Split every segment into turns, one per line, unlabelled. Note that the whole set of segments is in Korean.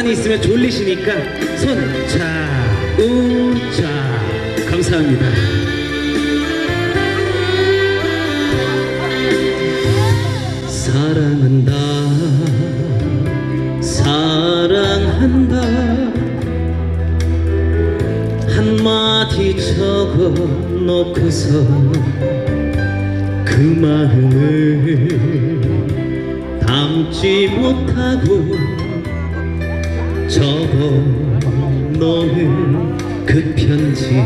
가만히 있으면 졸리시니까 손 좌우 좌 감사합니다. 사랑한다 사랑한다 한마디 적어 놓고서 그 마음을 담지 못하고 적어 놓은 그 편지.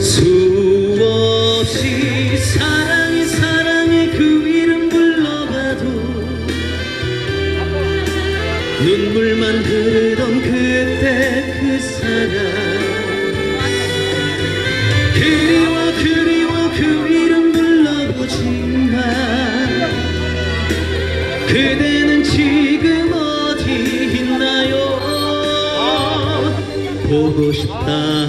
수없이 사랑이 사랑의 그 이름 불러가도 눈물만 흐르던 그때 그 사랑 보고 싶다.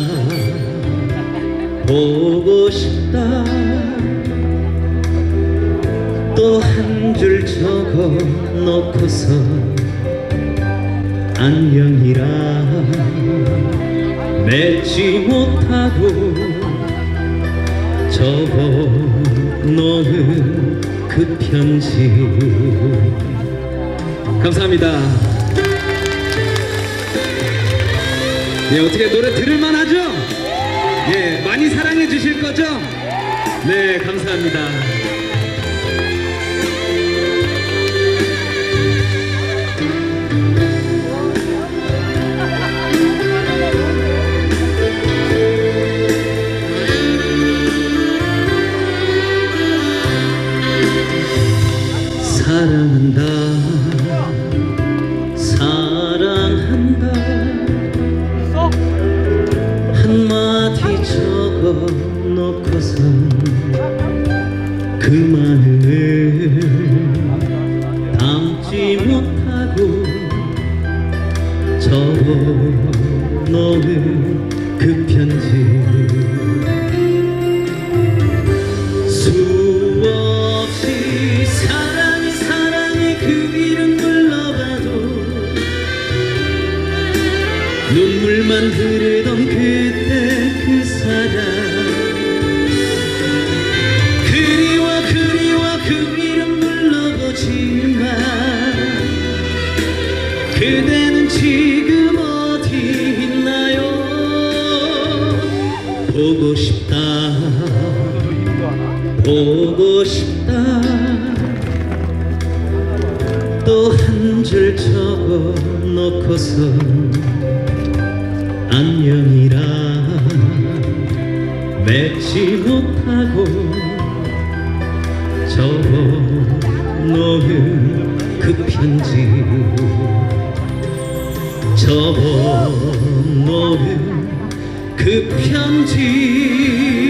보고 싶다. 또 한 줄 적어 놓고서 안녕이라. 맺지 못하고 적어 놓은 그 편지. 감사합니다 네 어떻게 노래 들을만 하죠? 예 많이 사랑해 주실 거죠? 네 감사합니다 적어 놓고선 그 마음을 담지 못하고 적어 놓은 그 편지. 수없이 사랑이 사랑이 그 이름 불러봐도 눈물만 흐르 보고 싶다. 보고 싶다. 또 한 줄 적어 놓고서 안녕이라. 맺지 못하고 적어 놓은 그 편지. 적어 놓은 그 편지